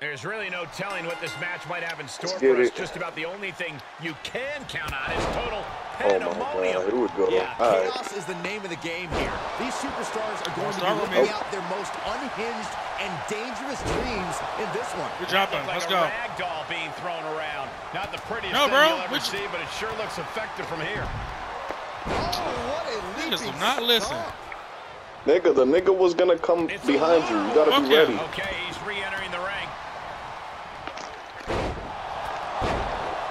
There's really no telling what this match might have in store get for us. it. Just about the only thing you can count on is total Oh my god, pandemonium. here we go. Yeah, All right. chaos is the name of the game here. These superstars are going to be with living me. out their most unhinged and dangerous dreams in this one. Good job, Looked then. like Let's a go. rag doll being thrown around. Not the prettiest No, thing bro. you'll ever Which- see, but it sure looks effective from here. Oh, what a Niggas do leaping not listen. Nigga, the nigga was gonna come It's behind you. You gotta Fuck be ready. Okay, he's re-entering the ring.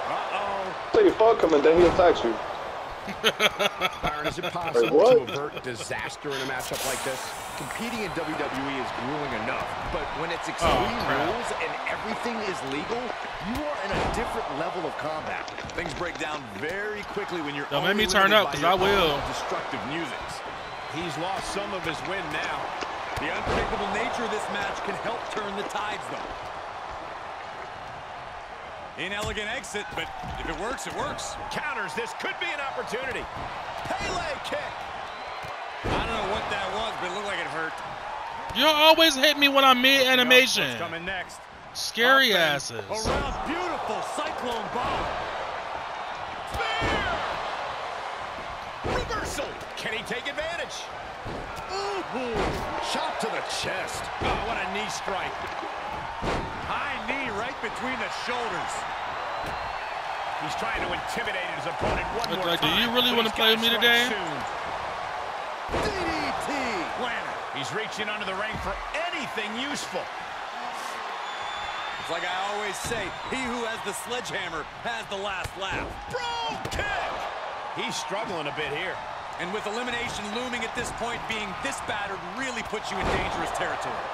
Uh-oh. Say you fuck him and then he attacks you. Byron, is it possible what? to avert disaster in a matchup like this? Competing in WWE is grueling enough, but when it's Oh, extreme crap. rules and everything is legal, you are in a different level of combat. Things break down very quickly when you're Don't make me turn limited up, by 'cause your I will. Destructive musics. He's lost some of his wind now. The unpredictable nature of this match can help turn the tides, though. Inelegant exit, but if it works, it works. Counters. This could be an opportunity. Pele kick. I don't know what that was, but it looked like it hurt. You always hit me when I'm mid What's animation. coming next? Scary Up and asses. Around beautiful cyclone bomb. Reversal. Can he take advantage? Ooh, shot to the chest. Oh, what a knee strike. High knee right between the shoulders. He's trying to intimidate his opponent one Look more like, do you really wanna play with me today? DDT. Planner. He's reaching under the ring for anything useful. It's like I always say, he who has the sledgehammer has the last laugh. Bro kick. He's struggling a bit here. And with elimination looming at this point, being this battered really puts you in dangerous territory.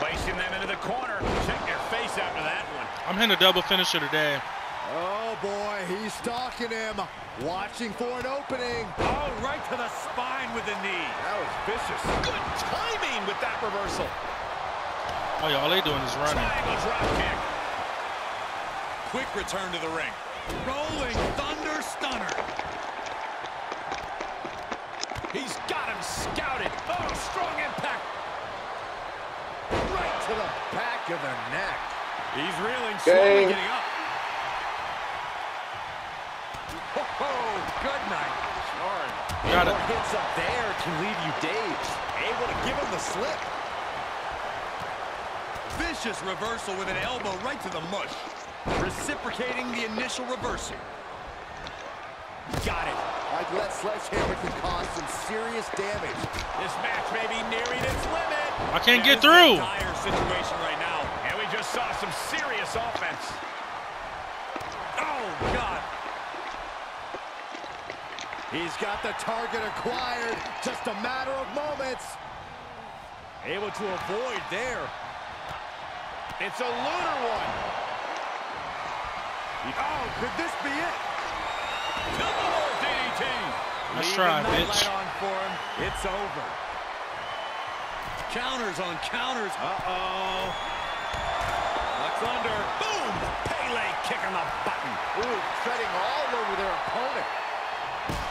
Placing them into the corner. Check their face after that one. I'm hitting a double finisher today. Oh boy, he's stalking him. Watching for an opening. Oh, right to the spine with the knee. That was vicious. Good timing with that reversal. Oh, yeah, all they doing is running. Triangle drop kick. Quick return to the ring. Rolling Thunder Stunner. He's got him scouted. Oh, strong impact. Right to the back of the neck. He's reeling, Gang. slowly getting up. Oh, good night. Got it. More hits up there can leave you dazed. Able to give him the slip. Vicious reversal with an elbow right to the mush. Reciprocating the initial reversal. Got it. Like that sledgehammer can cause some serious damage. This match may be nearing its limit. I can't This get through. dire situation right now. And just saw some serious offense. Oh, God. He's got the target acquired. Just a matter of moments. Able to avoid there. It's a lunar one. Oh, could this be it? Double DDT. Nice Leave try, bitch. on for him. It's over. Counters on counters. Uh-oh. Locks under. Boom. Pele kicking the button. Ooh, treading all over their opponent.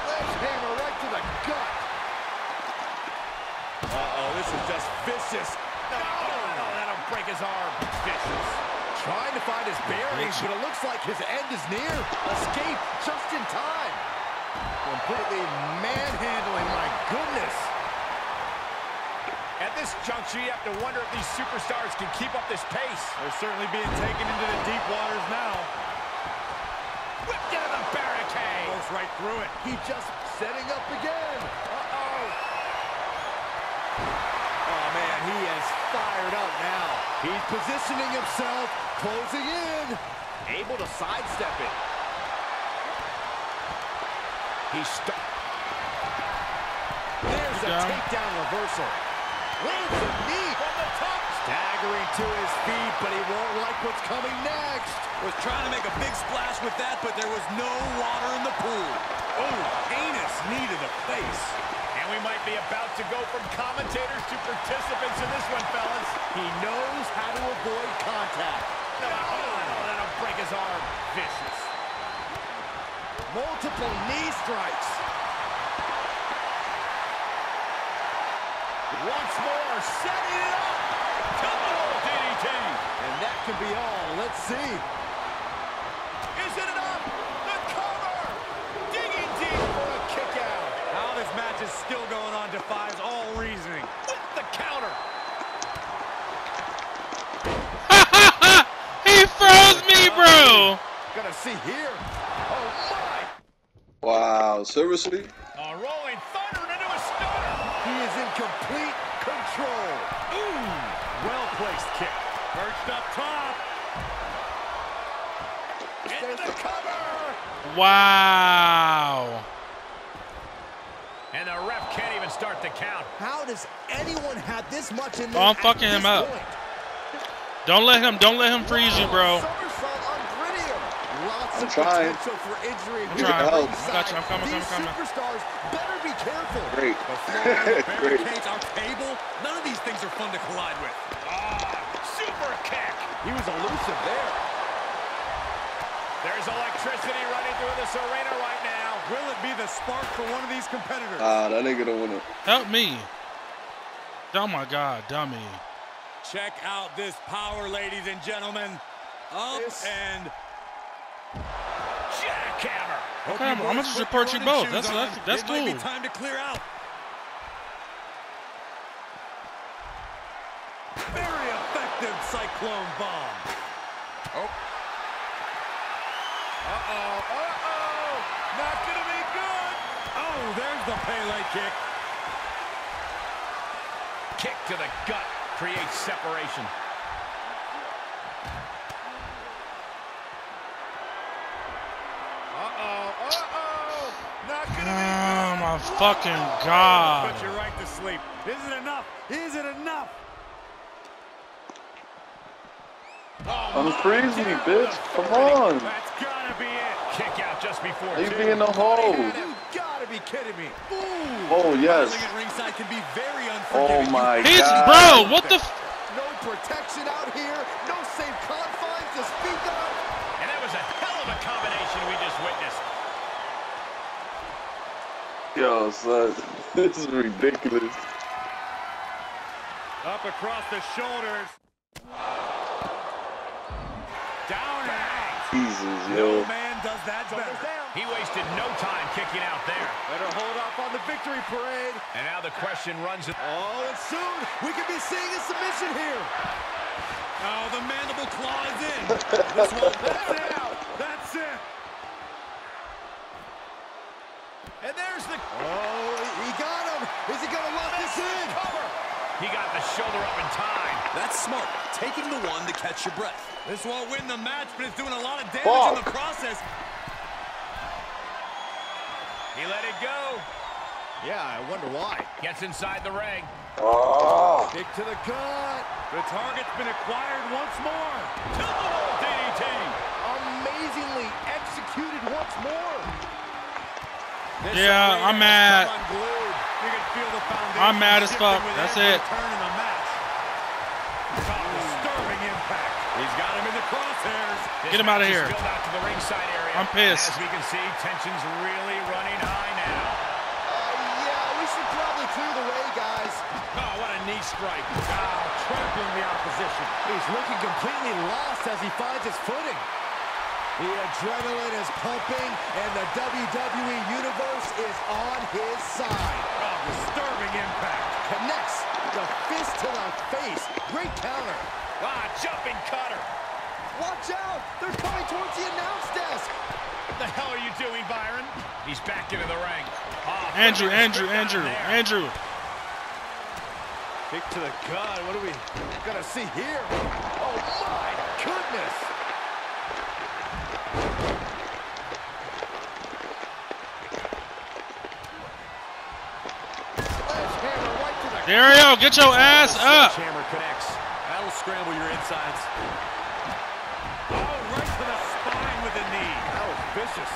Sledgehammer right to the gut. Uh-oh, this is just vicious. No, no, that'll break his arm. Vicious. Trying to find his bearings, but it looks like his end is near. Escape just in time. Completely manhandling, my goodness. At this juncture, you have to wonder if these superstars can keep up this pace. They're certainly being taken into the deep waters now. Whipped into the barricade. Goes right through it. He just setting up again. Uh-oh. Oh, man, he is fired up now. He's positioning himself, closing in. Able to sidestep it. He's stuck. There's a takedown reversal. Lands a knee from the top. Staggering to his feet, but he won't like what's coming next. Was trying to make a big splash with that, but there was no water in the pool. Oh, heinous knee to the face. And we might be about to go from commentators to participants in this one, fellas. He knows how to avoid contact. No, oh, that'll break his arm. Vicious. Multiple knee strikes. Once more, setting it up. Double DDT. And that can be all. Let's see. Is it enough? The cover! Digging deep for a kick out. How this match is still going on defies all reasoning. With the counter. he froze me, bro. Gonna see here. Oh, my. Wow, seriously? A rolling thunder into a stunner. He is in complete control. Ooh, well-placed kick. Perched up top. Into the cover. Wow. And the ref can't even start the count. How does anyone have this much in them Oh, I'm fucking him up. point? Don't let him. Don't let him freeze you, bro. Somersault on Grittier. Lots I'm of trying. potential for injury. I'm trying. at I got you. I'm coming, These coming, coming. superstars better be careful. Great. The floor and the Great. barricades, our table. None of these things are fun to collide with. Ah, super kick. He was elusive there. There's electricity running through this arena right now. Will it be the spark for one of these competitors? Ah, that nigga don't wanna. Help me. Oh my God, dummy. Check out this power, ladies and gentlemen. Up This- and Jackhammer. Okay, I'm- I'm gonna just report you both. That's- shoes that's- that's It might be time to clear out. Very effective cyclone bomb. Oh. Uh-oh, uh-oh. Not gonna be good. Oh, there's the Pele kick. Kick to the gut creates separation. Uh-oh, uh-oh. Not gonna Oh be my fucking God. Put you right to sleep. Is it enough? Is it enough? Unfreeze me, bitch. Come on. That's gotta be it. Kick out just before Leave two. me in the hole. You gotta be kidding me. Ooh. Oh, yes. Ringside can be very Oh, my He's God. bro. What the? F- No protection out here. No safe confines to speak of. And that was a hell of a combination we just witnessed. Yo, son. This is ridiculous. Up across the shoulders. Down and out. Jesus, No man does that better. He wasted no time kicking out there. Better hold off on the victory parade. And now the question runs. Oh, and soon we could be seeing a submission here. Oh, the mandible claw is in. This one, that's it. That's it. And there's the Oh, he got him. Is he gonna lock this in? cover. He got the shoulder up in time. That's smart. Taking the one to catch your breath. This won't win the match, but it's doing a lot of damage Fuck. in the process. He let it go. Yeah, I wonder why. Gets inside the ring. Oh, Kick to the gut. The target's been acquired once more. Double DDT. Amazingly executed once more. This Yeah, I'm mad. come unglued. You can feel the foundation I'm mad as fuck. That's it. Turn in the match. Caught disturbing impact. He's got him in the crosshairs. This Get him outta match is here. Spilled out to the ringside area. I'm pissed. As we can see, tension's really running high now. Uh, yeah, we should probably clear the way, guys. Oh, what a knee strike. Ah, trampling the opposition. He's looking completely lost as he finds his footing. The adrenaline is pumping, and the WWE Universe is on his side. Oh, disturbing impact. Connects the fist to the face. Great counter. Ah, jumping cutter. Watch out! They're coming towards the announce desk. What the hell are you doing, Byron? He's back into the ring. Ah, Andrew, flipping Andrew, Andrew. Andrew. Kick to the gut. What are we gonna see here? Oh my goodness! Sledgehammer right to the Dario, get your ass up. Hammer connects. That'll scramble your insides. Oh, right to the spine with the knee. That was vicious.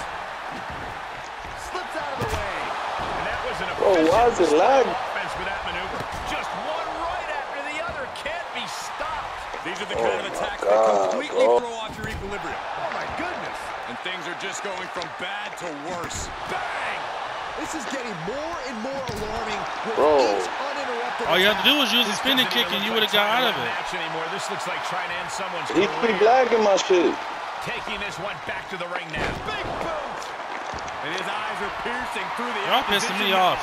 Slips out of the way. And that was an Bro, why is it efficient lag? offense with that maneuver. Just one right after the other can't be stopped. These are the Oh kind of oh, attacks God, that completely bro. throw off your equilibrium. Oh my goodness! And things are just going from bad to worse. Bang! This is getting more and more alarming with Bro. each uninterrupted. All you have to do is use the spinning kick and you would have got out of it. Anymore. This looks like trying to end someone's He career. keep lagging my shit. Taking this one back to the ring now. Big boot. And his eyes are piercing through the Y'all pissing me off.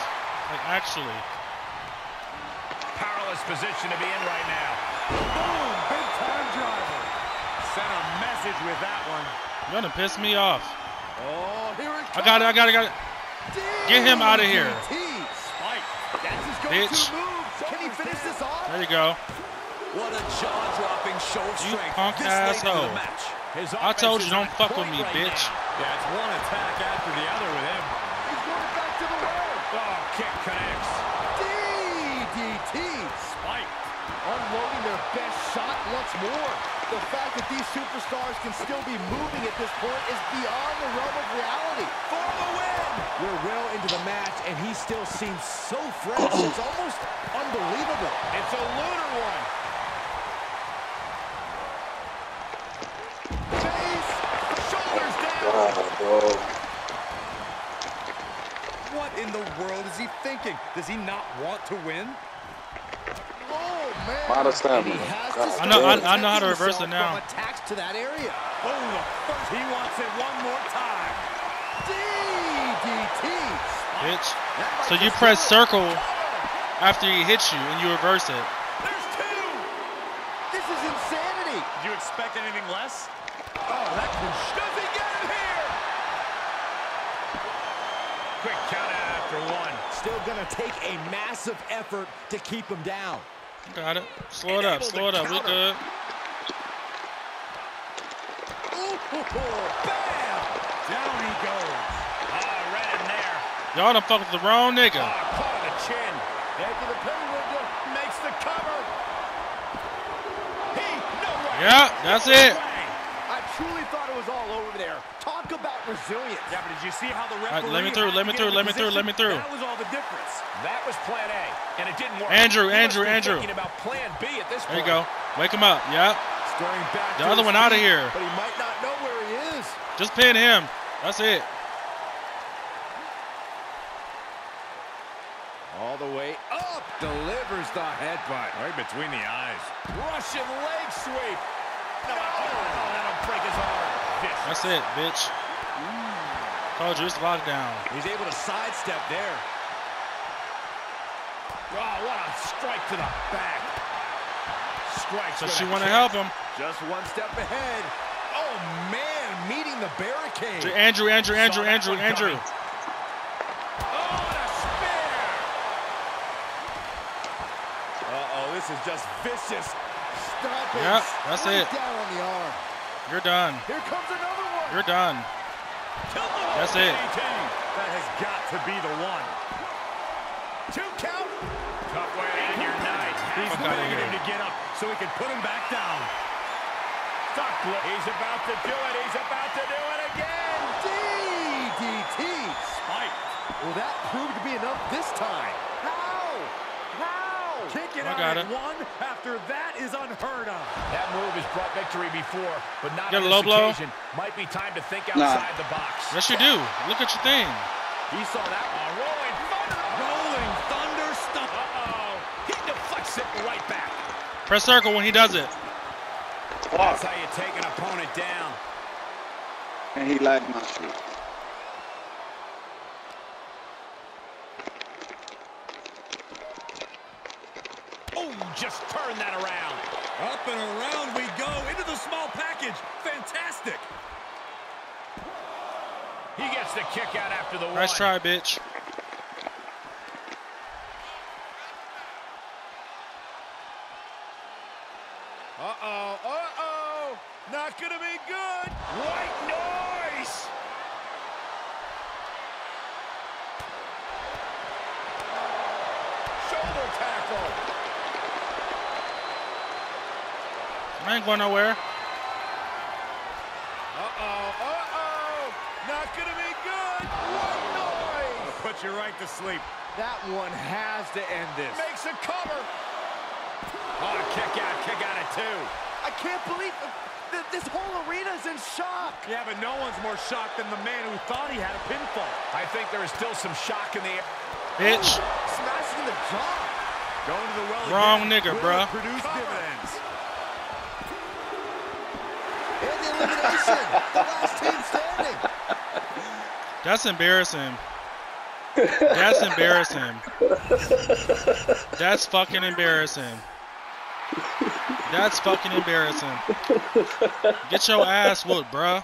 Like actually. Powerless position to be in right now. Boom, big time driver. Sent a message with that one. You're gonna piss me off. Oh, here it I got it, I got it, I got it. Get him out of here. Spike. That's his go-to Bitch. Move. Can he finish this off? There you go. What a jaw-dropping show of You strength punk this late asshole. the match. His I told you don't fuck with me, right bitch. now. Yeah, it's one attack after the other with him. He's going back to the well. Oh, kick connects. DDT. Spike. Unloading their best shot once more. The fact that these superstars can still be moving at this point is beyond the realm of reality. For the win. We're well into the match, and he still seems so fresh. it's almost unbelievable. It's a lunar one. Chase. Shoulders down. Oh, God, bro. What in the world is he thinking? Does he not want to win? Man. Lot of stamina. he has to God start I know- I- I know how to reverse it himself now. From attacks to that area. Oh, the first. He wants it one more time. DDT. Bitch. That might So you press circle after he hits you and you reverse it. There's two. This is insanity. Did you expect anything less? Oh, that can... Does he get him here? Quick count out after one. Still gonna take a massive effort to keep him down. Got it. Slow it up, slow it up. We good. Bam! Down he goes. Oh, right in there. Y'all done fucked with the wrong nigga. Oh, caught the chin. To the pay window. Makes the cover. He, no way. Yeah, that's it. I truly thought it was all over there. Talk about resilience. Yeah, but did you see how the right, let me through, let me through, let me through, let me through. That was all the difference. That was plan A, and it didn't work. Andrew, He Andrew, Andrew. thinking about plan B at this There you go. Wake him up. Yep. Stirring back The other one out of here. But he might not know where he is. Just pin him. That's it. All the way up. Delivers the headbutt. Right between the eyes. Russian leg sweep. No, oh, that'll break his arm. Vicious. That's it, bitch. Told you it's lockdown. He's able to sidestep there. Oh, what a strike to the back. Strike So she want to help him. Just one step ahead. Oh, man. Meeting the barricade. Andrew, Andrew, Andrew, Andrew, Andrew. Oh, and a spear. Uh-oh, this is just vicious. Stomping Yep, that's straight it. down on the arm. You're done. Here comes another one. You're done. That's it. That has got to be the one. Two count. Tough way to end your night. He's Fuck begging him to get up so he can put him back down. Stop. He's about to do it. He's about to do it again. DDT. Spike. Will that prove to be enough this time? How? How? Kicking I out got at it. one after that is unheard of. That move has brought victory before, but not Get on a low this blow? occasion. Might be time to think Nah. outside the box. Yes, you do. Look at your thing. He saw that A rolling thunder. rolling thunder stomp. Uh-oh. He deflects it right back. Press circle when he does it. That's how you take an opponent down. And he lagged my shit. Oh, just turn that around. Up and around we go into the small package. Fantastic. He gets the kick out after the Nice one. try, bitch. Uh-oh, uh-oh. Not gonna be good. White noise. Shoulder tackle. I ain't going nowhere. Uh-oh, uh-oh. Not gonna be good. White noise. Put you right to sleep. That one has to end this. Makes a cover. Oh, kick out, kick out at two. I can't believe that this whole arena is in shock. Yeah, but no one's more shocked than the man who thought he had a pinfall. I think there is still some shock in the air. Bitch. Smashing the jaw. Going to the well Wrong again. nigga, Will bruh. Produce dividends. Elimination. the last team standing. That's embarrassing. That's embarrassing. That's fucking embarrassing. That's fucking embarrassing. Get your ass whooped, bruh.